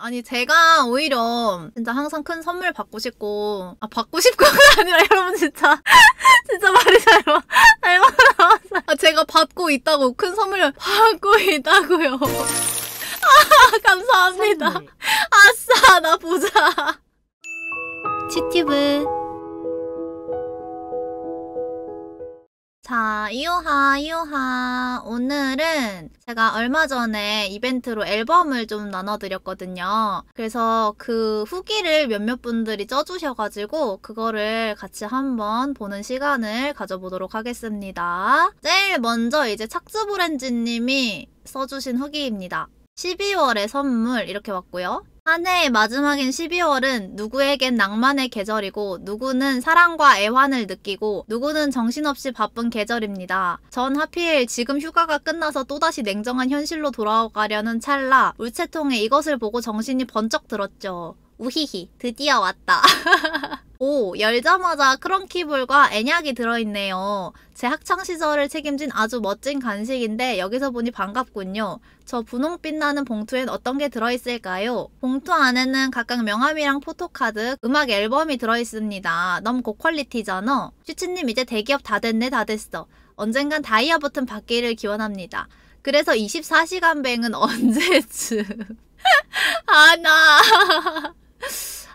아니 제가 오히려 진짜 항상 큰 선물 받고 싶고 아 받고 싶고가 아니라 여러분 진짜 진짜 말이 잘못 잘못 나왔어요. 아, 제가 받고 있다고 큰 선물을 받고 있다고요. 아 감사합니다. 선물. 아싸 나 보자. 치티브 자, 이오하, 이오하. 오늘은 제가 얼마 전에 이벤트로 앨범을 좀 나눠드렸거든요. 그래서 그 후기를 몇몇 분들이 써주셔가지고, 그거를 같이 한번 보는 시간을 가져보도록 하겠습니다. 제일 먼저 이제 착즙오렌지님이 써주신 후기입니다. 12월의 선물 이렇게 왔고요. 한 해의 마지막인 12월은 누구에겐 낭만의 계절이고 누구는 사랑과 애환을 느끼고 누구는 정신없이 바쁜 계절입니다. 전 하필 지금 휴가가 끝나서 또다시 냉정한 현실로 돌아가려는 찰나 울체통에 이것을 보고 정신이 번쩍 들었죠. 우히히 드디어 왔다. 오, 열자마자 크런키볼과 애약이 들어있네요. 제 학창시절을 책임진 아주 멋진 간식인데 여기서 보니 반갑군요. 저 분홍빛 나는 봉투엔 어떤 게 들어있을까요? 봉투 안에는 각각 명함이랑 포토카드, 음악 앨범이 들어있습니다. 너무 고퀄리티잖아. 슈치님 이제 대기업 다 됐네 다 됐어. 언젠간 다이아 버튼 받기를 기원합니다. 그래서 24시간 뱅은 언제쯤? 아, 나.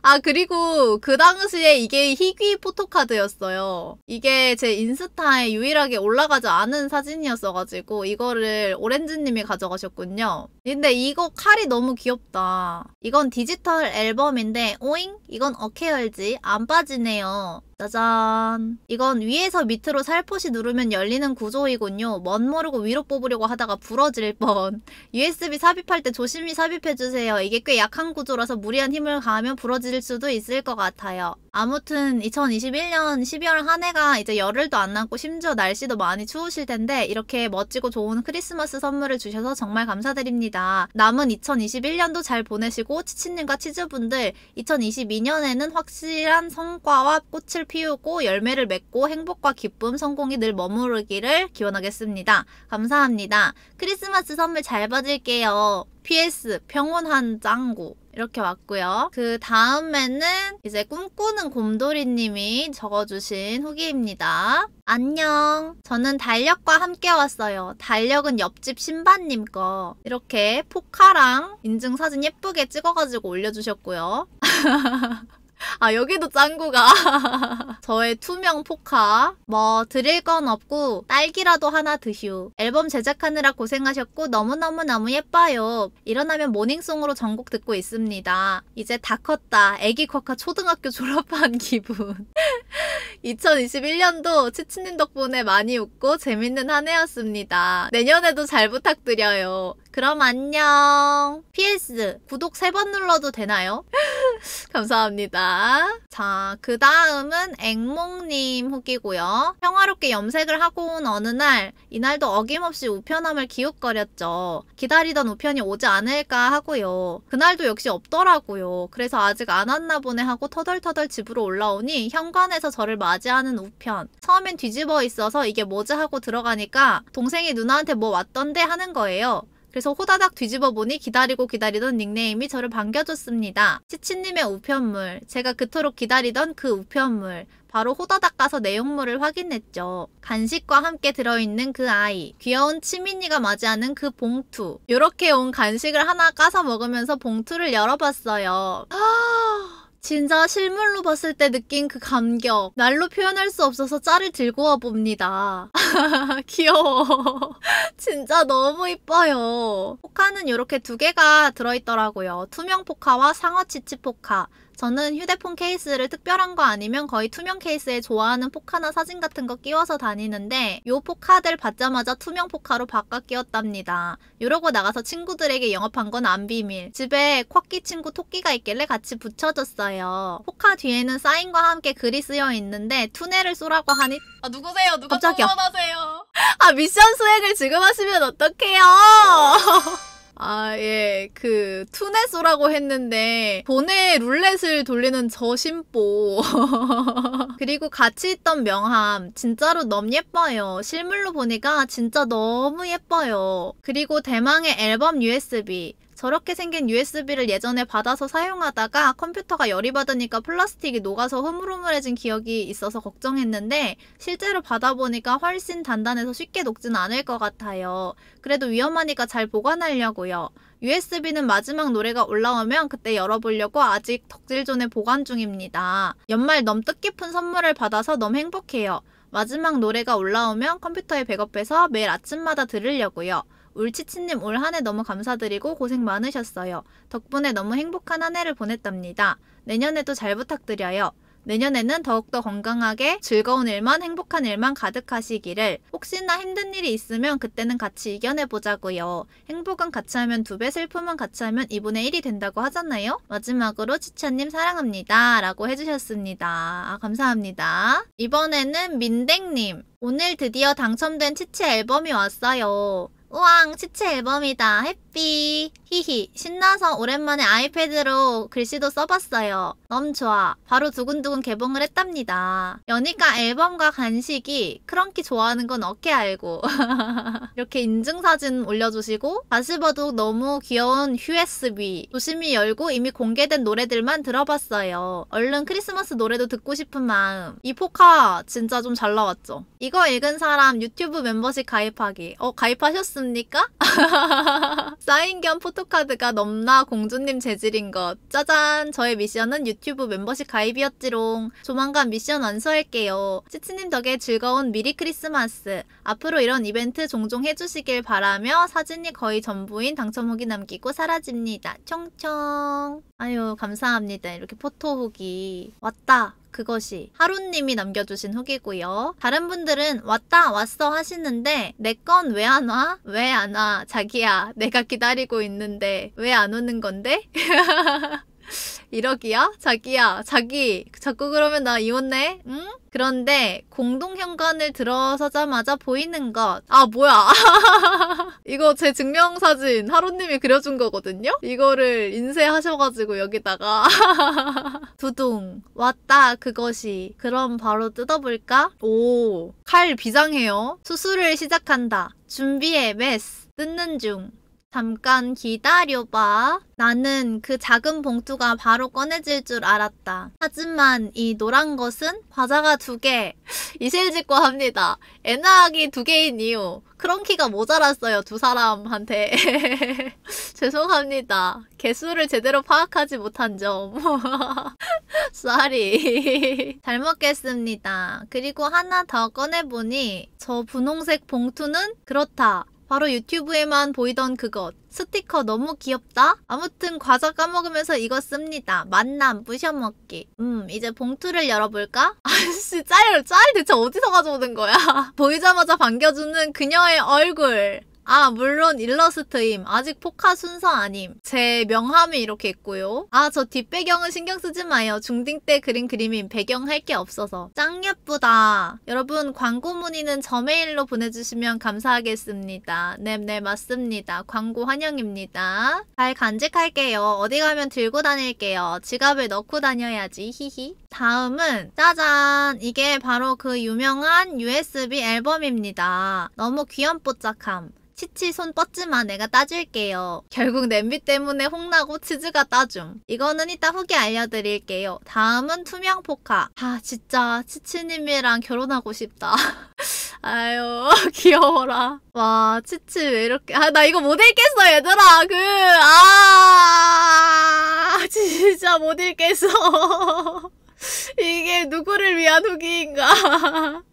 아, 그리고 그 당시에 이게 희귀 포토카드였어요. 이게 제 인스타에 유일하게 올라가지 않은 사진이었어가지고, 이거를 오렌지님이 가져가셨군요. 근데 이거 칼이 너무 귀엽다. 이건 디지털 앨범인데, 오잉? 이건 어케열지? 안 빠지네요. 짜잔. 이건 위에서 밑으로 살포시 누르면 열리는 구조이군요. 멋 모르고 위로 뽑으려고 하다가 부러질 뻔. USB 삽입할 때 조심히 삽입해주세요. 이게 꽤 약한 구조라서 무리한 힘을 가하면 부러질 수도 있을 것 같아요. 아무튼 2021년 12월 한 해가 이제 열흘도 안 남고 심지어 날씨도 많이 추우실 텐데 이렇게 멋지고 좋은 크리스마스 선물을 주셔서 정말 감사드립니다. 남은 2021년도 잘 보내시고 치치님과 치즈분들 2022년에는 확실한 성과와 꽃을 피우고 열매를 맺고 행복과 기쁨, 성공이 늘 머무르기를 기원하겠습니다. 감사합니다. 크리스마스 선물 잘 받을게요. PS 평온한 짱구 이렇게 왔고요. 그 다음에는 이제 꿈꾸는 곰돌이님이 적어주신 후기입니다. 안녕. 저는 달력과 함께 왔어요. 달력은 옆집 신바님 거. 이렇게 포카랑 인증사진 예쁘게 찍어가지고 올려주셨고요. 아, 여기도 짱구가. 저의 투명 포카. 뭐, 드릴 건 없고, 딸기라도 하나 드슈. 앨범 제작하느라 고생하셨고, 너무너무너무 예뻐요. 일어나면 모닝송으로 전곡 듣고 있습니다. 이제 다 컸다. 애기 쿼카 초등학교 졸업한 기분. 2021년도 치치님 덕분에 많이 웃고 재밌는 한 해였습니다. 내년에도 잘 부탁드려요. 그럼 안녕. PS, 구독 세번 눌러도 되나요? 감사합니다. 자, 그 다음은 앵몽님 후기고요. 평화롭게 염색을 하고 온 어느 날, 이날도 어김없이 우편함을 기웃거렸죠. 기다리던 우편이 오지 않을까 하고요. 그날도 역시 없더라고요. 그래서 아직 안 왔나 보네 하고 터덜터덜 집으로 올라오니 현관에서 저를 맞이하는 우편. 처음엔 뒤집어 있어서 이게 뭐지 하고 들어가니까 동생이 누나한테 뭐 왔던데 하는 거예요. 그래서 호다닥 뒤집어 보니 기다리고 기다리던 닉네임이 저를 반겨줬습니다. 치치님의 우편물. 제가 그토록 기다리던 그 우편물. 바로 호다닥 가서 내용물을 확인했죠. 간식과 함께 들어있는 그 아이. 귀여운 치민이가 맞이하는 그 봉투. 요렇게 온 간식을 하나 까서 먹으면서 봉투를 열어봤어요. 진짜 실물로 봤을 때 느낀 그 감격. 날로 표현할 수 없어서 짤을 들고 와 봅니다. 귀여워. 진짜 너무 이뻐요. 포카는 이렇게 두 개가 들어있더라고요. 투명 포카와 상어 치치 포카. 저는 휴대폰 케이스를 특별한 거 아니면 거의 투명 케이스에 좋아하는 포카나 사진 같은 거 끼워서 다니는데 요 포카들 받자마자 투명 포카로 바꿔 끼웠답니다. 이러고 나가서 친구들에게 영업한 건 안 비밀. 집에 쿼끼 친구 토끼가 있길래 같이 붙여줬어요. 포카 뒤에는 사인과 함께 글이 쓰여 있는데 투네를 쏘라고 하니 아 누구세요? 누가 깜짝이야. 통화하세요? 아 미션 수행을 지금 하시면 어떡해요? 아, 예, 그, 투네소라고 했는데, 돈에 룰렛을 돌리는 저 심보. 그리고 같이 있던 명함, 진짜로 너무 예뻐요. 실물로 보니까 진짜 너무 예뻐요. 그리고 대망의 앨범 USB. 저렇게 생긴 USB를 예전에 받아서 사용하다가 컴퓨터가 열이 받으니까 플라스틱이 녹아서 흐물흐물해진 기억이 있어서 걱정했는데 실제로 받아보니까 훨씬 단단해서 쉽게 녹진 않을 것 같아요. 그래도 위험하니까 잘 보관하려고요. USB는 마지막 노래가 올라오면 그때 열어보려고 아직 덕질존에 보관 중입니다. 연말 너무 뜻깊은 선물을 받아서 너무 행복해요. 마지막 노래가 올라오면 컴퓨터에 백업해서 매일 아침마다 들으려고요. 울치치님 올 한 해 너무 감사드리고 고생 많으셨어요. 덕분에 너무 행복한 한 해를 보냈답니다. 내년에도 잘 부탁드려요. 내년에는 더욱더 건강하게 즐거운 일만 행복한 일만 가득하시기를 혹시나 힘든 일이 있으면 그때는 같이 이겨내보자고요. 행복은 같이 하면 두 배, 슬픔은 같이 하면 2분의 1이 된다고 하잖아요. 마지막으로 치차님 사랑합니다. 라고 해주셨습니다. 아, 감사합니다. 이번에는 민댕님. 오늘 드디어 당첨된 치치 앨범이 왔어요. 우왕 치치 앨범이다 해피 히히. 신나서 오랜만에 아이패드로 글씨도 써봤어요. 너무 좋아. 바로 두근두근 개봉을 했답니다. 연희가 앨범과 간식이 크런키 좋아하는 건 어케 알고. 이렇게 인증사진 올려주시고 다시 봐도 너무 귀여운 USB 조심히 열고 이미 공개된 노래들만 들어봤어요. 얼른 크리스마스 노래도 듣고 싶은 마음. 이 포카 진짜 좀 잘 나왔죠? 이거 읽은 사람 유튜브 멤버십 가입하기. 어 가입하셨습니다 않습니까? 사인 겸 포토카드가 넘나 공주님 재질인 것. 짜잔! 저의 미션은 유튜브 멤버십 가입이었지롱. 조만간 미션 완수할게요. 찌찌님 덕에 즐거운 미리 크리스마스. 앞으로 이런 이벤트 종종 해주시길 바라며 사진이 거의 전부인 당첨 후기 남기고 사라집니다. 총총. 아유, 감사합니다. 이렇게 포토 후기. 왔다. 그것이 하루님이 남겨주신 후기고요. 다른 분들은 왔다 왔어 하시는데 내 건 왜 안 와? 왜 안 와? 자기야 내가 기다리고 있는데 왜 안 오는 건데? 이러기야? 자기야, 자기, 자꾸 그러면 나 이혼해? 응? 그런데 공동현관을 들어서자마자 보이는 것. 아, 뭐야. 이거 제 증명사진 하루님이 그려준 거거든요? 이거를 인쇄하셔가지고 여기다가. 두둥. 왔다, 그것이. 그럼 바로 뜯어볼까? 오. 칼 비장해요. 수술을 시작한다. 준비해, 메스. 뜯는 중. 잠깐 기다려봐. 나는 그 작은 봉투가 바로 꺼내질 줄 알았다. 하지만 이 노란 것은 과자가 두 개. 이실직고 합니다. 애나악이 두 개인 이유. 크런키가 모자랐어요, 두 사람한테. 죄송합니다. 개수를 제대로 파악하지 못한 점. sorry. 잘 먹겠습니다. 그리고 하나 더 꺼내보니 저 분홍색 봉투는 그렇다. 바로 유튜브에만 보이던 그것. 스티커 너무 귀엽다? 아무튼 과자 까먹으면서 이거 씁니다. 만남 부셔먹기. 음, 이제 봉투를 열어볼까? 아씨, 짤, 짤 대체 어디서 가져오는 거야? 보이자마자 반겨주는 그녀의 얼굴. 아, 물론 일러스트임. 아직 포카 순서 아님. 제 명함이 이렇게 있고요. 아, 저 뒷배경은 신경 쓰지 마요. 중딩 때 그린 그림인 배경 할 게 없어서. 짱 예쁘다. 여러분, 광고 문의는 저 메일로 보내주시면 감사하겠습니다. 네, 네, 맞습니다. 광고 환영입니다. 잘 간직할게요. 어디 가면 들고 다닐게요. 지갑에 넣고 다녀야지. 히히. 다음은 짜잔! 이게 바로 그 유명한 USB 앨범입니다. 너무 귀염뽀짝함. 치치 손 뻗지마 내가 따줄게요. 결국 냄비 때문에 홍나고 치즈가 따줌. 이거는 이따 후기 알려드릴게요. 다음은 투명 포카. 아 진짜 치치님이랑 결혼하고 싶다. 아유 귀여워라. 와 치치 왜 이렇게 아 나 이거 못 읽겠어 얘들아 그아 진짜 못 읽겠어. 이게 누구를 위한 후기인가?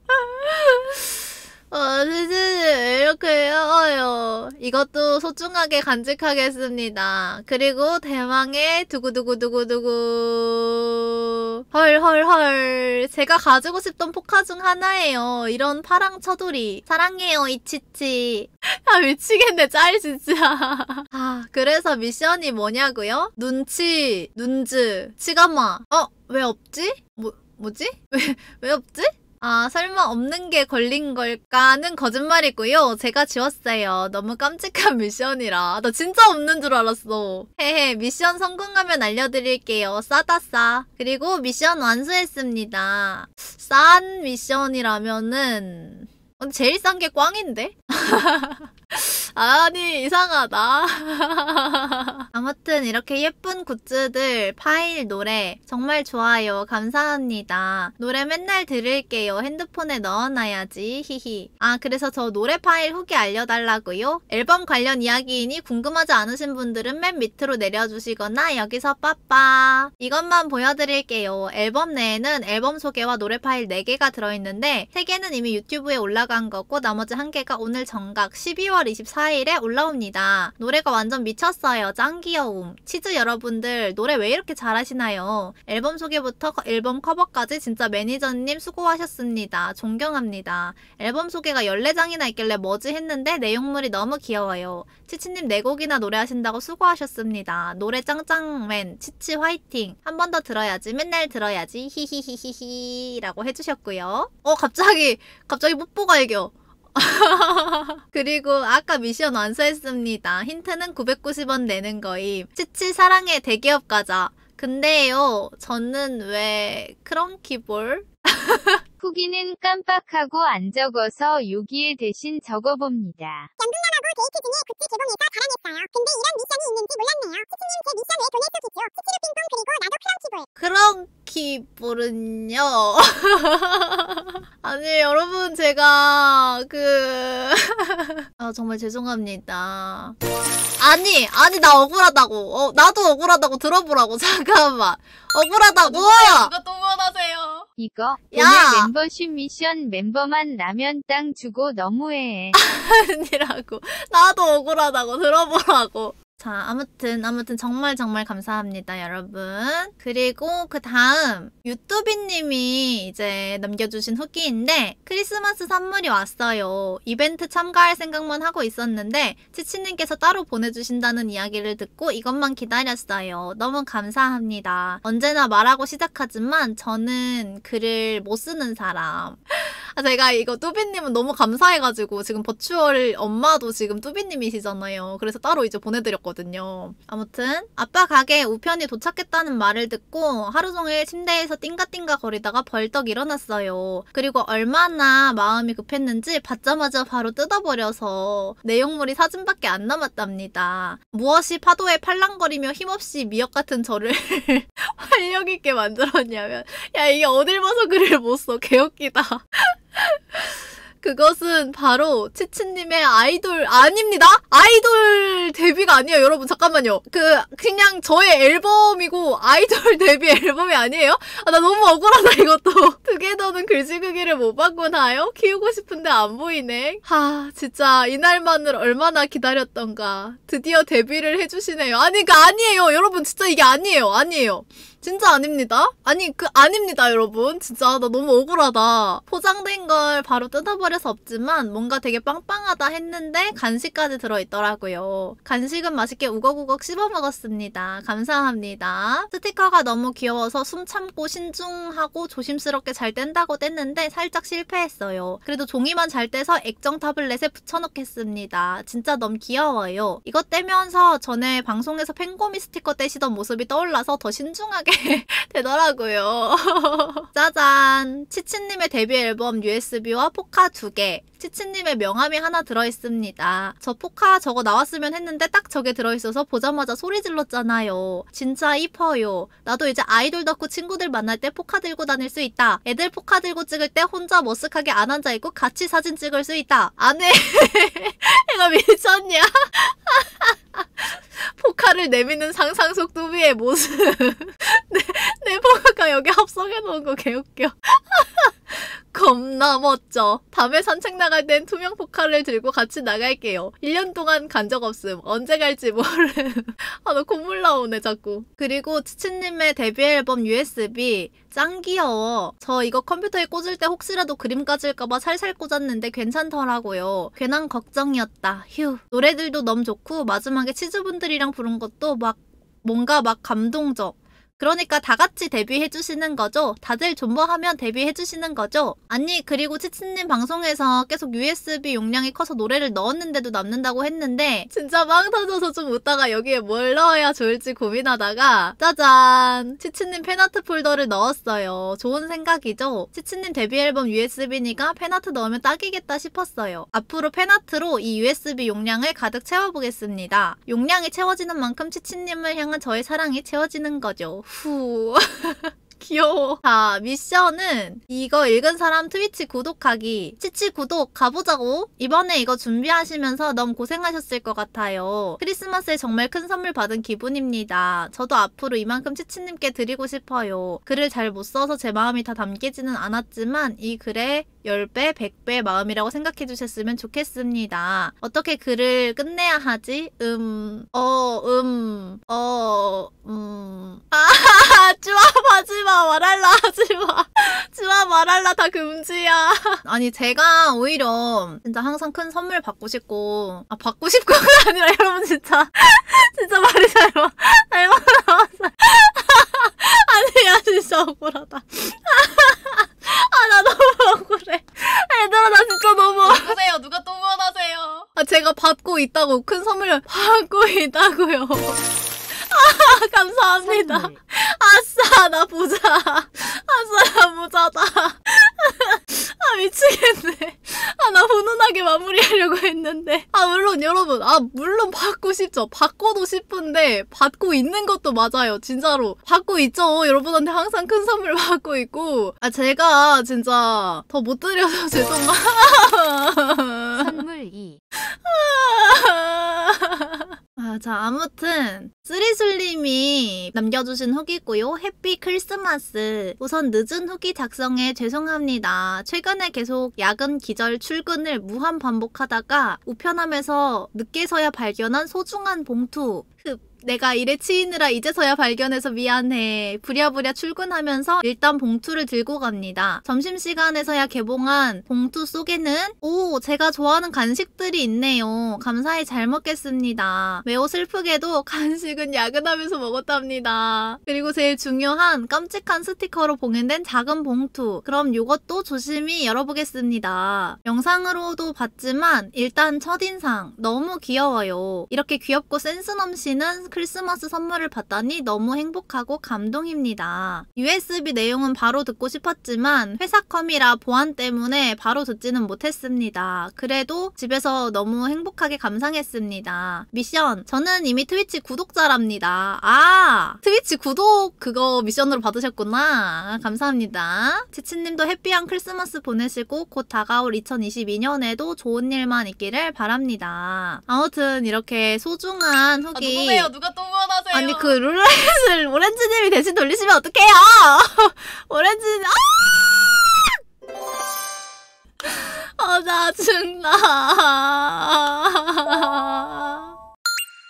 어, 진짜 이렇게 해요. 이것도 소중하게 간직하겠습니다. 그리고 대망의 두구두구두구두구 헐헐헐 제가 가지고 싶던 포카 중 하나예요. 이런 파랑 처돌이 사랑해요 이치치 아 미치겠네 짤 진짜 아 그래서 미션이 뭐냐고요? 눈치 눈즈 치가마 어? 왜 없지? 뭐, 뭐지? 왜, 왜 없지? 아, 설마 없는 게 걸린 걸까는 거짓말이고요. 제가 지웠어요. 너무 깜찍한 미션이라. 나 진짜 없는 줄 알았어. 헤헤, 미션 성공하면 알려드릴게요. 싸다 싸. 그리고 미션 완수했습니다. 싼 미션이라면은 제일 싼 게 꽝인데? 아니 이상하다. 아무튼 이렇게 예쁜 굿즈들, 파일, 노래 정말 좋아요. 감사합니다. 노래 맨날 들을게요. 핸드폰에 넣어놔야지. 히히. 아 그래서 저 노래 파일 후기 알려달라고요? 앨범 관련 이야기이니 궁금하지 않으신 분들은 맨 밑으로 내려주시거나 여기서 빠빠. 이것만 보여드릴게요. 앨범 내에는 앨범 소개와 노래 파일 4개가 들어있는데 3개는 이미 유튜브에 올라간 거고 나머지 1개가 오늘 정각 12월 24일에 올라옵니다. 노래가 완전 미쳤어요. 짱 귀여움. 치즈 여러분들 노래 왜 이렇게 잘하시나요? 앨범 소개부터 커- 앨범 커버까지 진짜 매니저님 수고하셨습니다. 존경합니다. 앨범 소개가 14장이나 있길래 뭐지 했는데 내용물이 너무 귀여워요. 치치님 4곡이나 노래하신다고 수고하셨습니다. 노래 짱짱맨 치치 화이팅. 한 번 더 들어야지 맨날 들어야지 히히히히히 라고 해주셨고요. 어 갑자기 갑자기 뽀뽀가 이겨. 그리고 아까 미션 완수했습니다. 힌트는 990원 내는 거임. 치치 사랑해 대기업 가자. 근데요, 저는 왜 크런키볼? 후기는 깜빡하고 안 적어서 여기에 대신 적어봅니다. 연분남하고 데이트 중에 굿즈 개봉해서 자랑했어요. 근데 이런 미션이 있는지 몰랐네요. 치치님 제 미션 왜 보낼 속이죠? 치치루 빙봉 그리고 나도 크런키볼. 크런키볼은요. 아니, 여러분, 제가, 그, 아, 정말 죄송합니다. 아니, 아니, 나 억울하다고. 어, 나도 억울하다고 들어보라고. 잠깐만. 억울하다고! 누가 또 원하세요? 이거 야! 오늘 멤버십 미션 멤버만 라면 땅 주고 너무해. 아니라고. 나도 억울하다고 들어보라고. 자, 아무튼, 아무튼 정말 정말 감사합니다, 여러분. 그리고 그 다음, 유뚜비님이 이제 남겨주신 후기인데, 크리스마스 선물이 왔어요. 이벤트 참가할 생각만 하고 있었는데, 치치님께서 따로 보내주신다는 이야기를 듣고 이것만 기다렸어요. 너무 감사합니다. 언제나 말하고 시작하지만, 저는 글을 못 쓰는 사람. 아, 제가 이거 뚜비님은 너무 감사해가지고 지금 버추얼 엄마도 지금 뚜비님이시잖아요. 그래서 따로 이제 보내드렸거든요. 아무튼 아빠 가게에 우편이 도착했다는 말을 듣고 하루 종일 침대에서 띵가띵가 거리다가 벌떡 일어났어요. 그리고 얼마나 마음이 급했는지 받자마자 바로 뜯어버려서 내용물이 사진밖에 안 남았답니다. 무엇이 파도에 팔랑거리며 힘없이 미역 같은 저를 활력 있게 만들었냐면 야 이게 어딜 봐서 글을 못 써 개웃기다. 그것은 바로 치치님의 아이돌 아닙니다. 아이돌 데뷔가 아니에요, 여러분. 잠깐만요. 그 그냥 저의 앨범이고 아이돌 데뷔 앨범이 아니에요? 아, 나 너무 억울하다 이것도. 두개더는 글씨 크기를 못 바꾸나요? 키우고 싶은데 안 보이네. 하, 진짜 이날만을 얼마나 기다렸던가. 드디어 데뷔를 해주시네요. 아니, 그 아니에요, 여러분. 진짜 이게 아니에요, 아니에요. 진짜 아닙니다. 아니 그 아닙니다 여러분. 진짜 나 너무 억울하다. 포장된 걸 바로 뜯어버려서 없지만 뭔가 되게 빵빵하다 했는데 간식까지 들어있더라고요. 간식은 맛있게 우걱우걱 씹어 먹었습니다. 감사합니다. 스티커가 너무 귀여워서 숨 참고 신중하고 조심스럽게 잘 뗀다고 뗐는데 살짝 실패했어요. 그래도 종이만 잘 떼서 액정 타블렛에 붙여놓겠습니다. 진짜 너무 귀여워요. 이것 떼면서 전에 방송에서 펭고미 스티커 떼시던 모습이 떠올라서 더 신중하게 되더라고요. 짜잔! 치치님의 데뷔 앨범 USB와 포카 두 개. 치치님의 명함이 하나 들어있습니다. 저 포카 저거 나왔으면 했는데 딱 저게 들어있어서 보자마자 소리 질렀잖아요. 진짜 이뻐요. 나도 이제 아이돌 덕후 친구들 만날 때 포카 들고 다닐 수 있다. 애들 포카 들고 찍을 때 혼자 머쓱하게 안 앉아있고 같이 사진 찍을 수 있다. 안 해. 얘가 미쳤냐? 포카를 내미는 상상 속 뚜비의 모습. 내, 내 포카가 여기 합성해 놓은 거 개웃겨. 겁나 멋져. 밤에 산책 나갈 땐 투명 포카를 들고 같이 나갈게요. 1년 동안 간 적 없음. 언제 갈지 모름. 아, 나 콧물 나오네, 자꾸. 그리고 치치님의 데뷔 앨범 USB. 짱 귀여워. 저 이거 컴퓨터에 꽂을 때 혹시라도 그림 까질까봐 살살 꽂았는데 괜찮더라고요. 괜한 걱정이었다. 휴. 노래들도 너무 좋고, 마지막에 치즈분들이랑 부른 것도 막, 뭔가 막 감동적. 그러니까 다 같이 데뷔해 주시는 거죠? 다들 존버하면 데뷔해 주시는 거죠? 아니 그리고 치치님 방송에서 계속 USB 용량이 커서 노래를 넣었는데도 남는다고 했는데 진짜 빵 터져서 좀 웃다가 여기에 뭘 넣어야 좋을지 고민하다가 짜잔 치치님 fan art 폴더를 넣었어요. 좋은 생각이죠? 치치님 데뷔 앨범 USB니까 fan art 넣으면 딱이겠다 싶었어요. 앞으로 팬아트로 이 USB 용량을 가득 채워보겠습니다. 용량이 채워지는 만큼 치치님을 향한 저의 사랑이 채워지는 거죠. 후. 귀여워. 자, 미션은 이거 읽은 사람 트위치 구독하기. 치치 구독 가보자고. 이번에 이거 준비하시면서 너무 고생하셨을 것 같아요. 크리스마스에 정말 큰 선물 받은 기분입니다. 저도 앞으로 이만큼 치치님께 드리고 싶어요. 글을 잘 못 써서 제 마음이 다 담기지는 않았지만 이 글에 10배, 100배 마음이라고 생각해 주셨으면 좋겠습니다. 어떻게 글을 끝내야 하지? 음, 어, 음, 어, 쭈압하지 마, 말할라 하지 마. 쭈압 말할라 다 금지야. 아니, 제가 오히려 진짜 항상 큰 선물 받고 싶고, 아, 받고 싶고가 아니라 여러분 진짜, 진짜 말이 잘못, 잘못 나왔어. 아니야, 진짜 억울하다. 아, 나 너무 억울해. 얘들아, 나 진짜 너무. 누구세요? 누가 또 원하세요? 아, 제가 받고 있다고, 큰 선물을 받고 있다고요. 아, 감사합니다. 선물. 아싸, 나 부자. 아싸, 나 부자다. 아, 미치겠네. 아, 나 훈훈하게 마무리하려고 했는데. 아, 물론 여러분, 아, 물론 받고 싶죠. 받고도 싶은데, 받고 있는 것도 맞아요. 진짜로. 받고 있죠. 여러분한테 항상 큰 선물 받고 있고. 아, 제가 진짜 더 못 드려서 죄송합니다. 선물 2. 아, 자, 아무튼, 쓰리술님이 남겨주신 후기고요. 해피 크리스마스. 우선 늦은 후기 작성에 죄송합니다. 최근에 계속 야근 기절 출근을 무한 반복하다가 우편함에서 늦게서야 발견한 소중한 봉투. 흡. 내가 일에 치이느라 이제서야 발견해서 미안해. 부랴부랴 출근하면서 일단 봉투를 들고 갑니다. 점심시간에서야 개봉한 봉투 속에는 오, 제가 좋아하는 간식들이 있네요. 감사히 잘 먹겠습니다. 매우 슬프게도 간식은 야근하면서 먹었답니다. 그리고 제일 중요한 깜찍한 스티커로 봉인된 작은 봉투. 그럼 이것도 조심히 열어보겠습니다. 영상으로도 봤지만 일단 첫인상 너무 귀여워요. 이렇게 귀엽고 센스 넘치는 크리스마스 선물을 받다니 너무 행복하고 감동입니다. USB 내용은 바로 듣고 싶었지만 회사 컴이라 보안 때문에 바로 듣지는 못했습니다. 그래도 집에서 너무 행복하게 감상했습니다. 미션 저는 이미 트위치 구독자랍니다. 아 트위치 구독 그거 미션으로 받으셨구나. 감사합니다. 치치님도 해피한 크리스마스 보내시고 곧 다가올 2022년에도 좋은 일만 있기를 바랍니다. 아무튼 이렇게 소중한 아, 후기 누구세요? 누가 또 원하세요? 아니 그 룰렛을 오렌지님이 대신 돌리시면 어떡해요? 오렌지 아! 아 짜증나.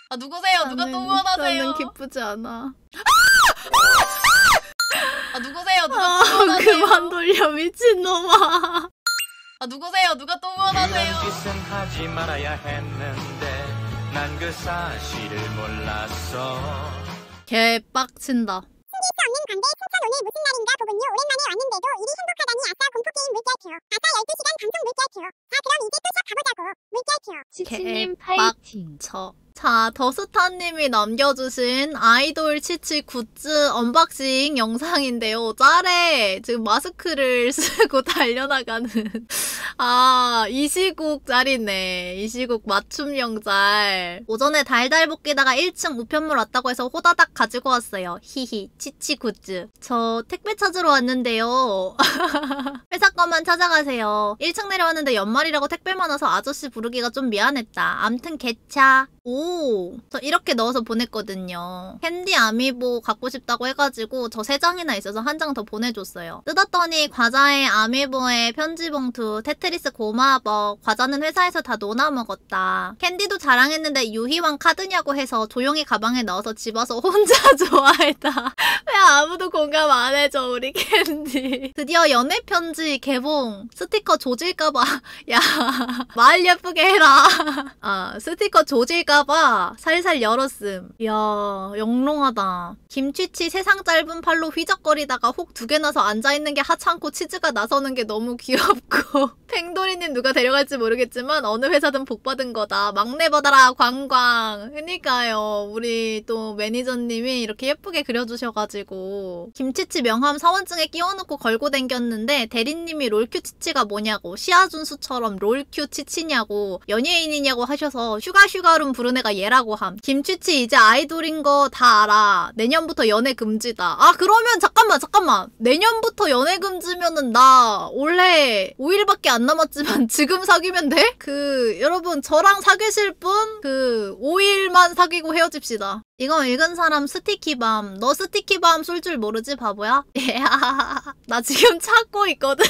아, 누구세요? 누가 또 나는- 원하세요? 나는 기쁘지 않아. 아, 누구세요? 누가 아 또 원하세요? 그만 돌려 미친놈아. 아, 누구세요? 누가 또 원하세요? 난 그 사실을 몰랐어 개빡친다. 수 없는 관계 칭찬 오늘 무슨 날인가 보군요. 오랜만에 왔는데도 일이 행복하다니 아싸 공포게임 물결표. 아싸 12시간 방송 물결표. 자 그럼 이제 또 샵 가보자고. 물결표. 개빡. 파이팅. 저. 자, 더스타님이 남겨주신 아이돌 치치 굿즈 unboxing 영상인데요. 짤에 지금 마스크를 쓰고 달려나가는. 아, 이 시국 짤이네. 이 시국 맞춤형 짤. 오전에 달달 볶이다가 1층 우편물 왔다고 해서 호다닥 가지고 왔어요. 히히, 치치 굿즈. 저 택배 찾으러 왔는데요. 회사 것만 찾아가세요. 1층 내려왔는데 연말이라고 택배 많아서 아저씨 부르기가 좀 미안했다. 암튼 개차. 오, 저 이렇게 넣어서 보냈거든요. 캔디 아미보 갖고 싶다고 해가지고 저 세 장이나 있어서 한 장 더 보내줬어요. 뜯었더니 과자에 아미보에 편지 봉투, 테트리스 고마워. 과자는 회사에서 다 노나 먹었다. 캔디도 자랑했는데 유희왕 카드냐고 해서 조용히 가방에 넣어서 집어서 혼자 좋아했다. 왜 아무도 공감 안 해줘 우리 캔디 드디어 연애 편지 개봉 스티커 조질까봐 야 말 예쁘게 해라 아 스티커 조질까 봐 살살 열었음. 이야 영롱하다. 김치치 세상 짧은 팔로 휘적거리다가 혹 두 개 나서 앉아있는 게 하찮고 치즈가 나서는 게 너무 귀엽고. 팽돌이님 누가 데려갈지 모르겠지만 어느 회사든 복받은 거다. 막내 받아라 관광. 그니까요. 우리 또 매니저님이 이렇게 예쁘게 그려주셔가지고. 김치치 명함 사원증에 끼워놓고 걸고 댕겼는데 대리님이 롤큐 치치가 뭐냐고. 시아준수처럼 롤큐 치치냐고. 연예인이냐고 하셔서 슈가 슈가룸 부른 애가 얘라고 함. 김치치 이제 아이돌인 거 다 알아. 내년부터 연애 금지다. 아 그러면 잠깐만 잠깐만. 내년부터 연애 금지면은 나 올해 5일밖에 안 남았지만 지금 사귀면 돼? 그 여러분 저랑 사귀실 분? 그 5일만 사귀고 헤어집시다. 이거 읽은 사람 스티키밤. 너 스티키밤 쏠 줄 모르지 바보야? 예, 나 지금 찾고 있거든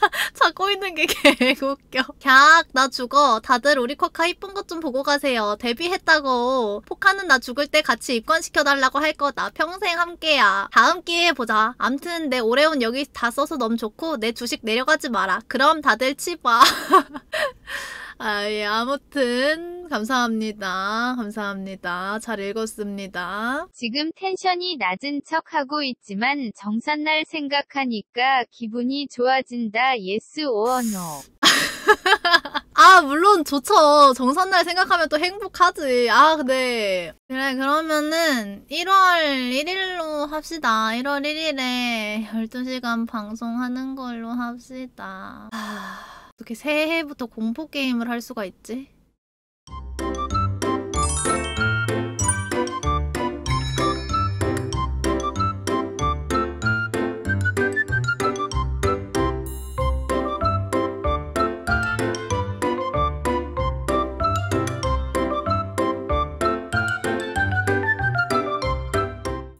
차, 찾고 있는 게 개웃겨. 객, 나 죽어. 다들 우리 코카 이쁜 것 좀 보고 가세요. 데뷔했다고. 포카는 나 죽을 때 같이 입건시켜달라고 할 거다. 평생 함께야. 다음 기회에 보자. 암튼 내 오레온 여기 다 써서 너무 좋고 내 주식 내려가지 마라. 그럼 다들 치봐 아, 예, 아무튼, 감사합니다. 감사합니다. 잘 읽었습니다. 지금 텐션이 낮은 척 하고 있지만 정산날 생각하니까 기분이 좋아진다. yes or no. 아, 물론 좋죠. 정산날 생각하면 또 행복하지. 아, 근데. 그래, 그러면은 1월 1일로 합시다. 1월 1일에 12시간 방송하는 걸로 합시다. 아, 어떻게 새해부터 공포 게임을 할 수가 있지?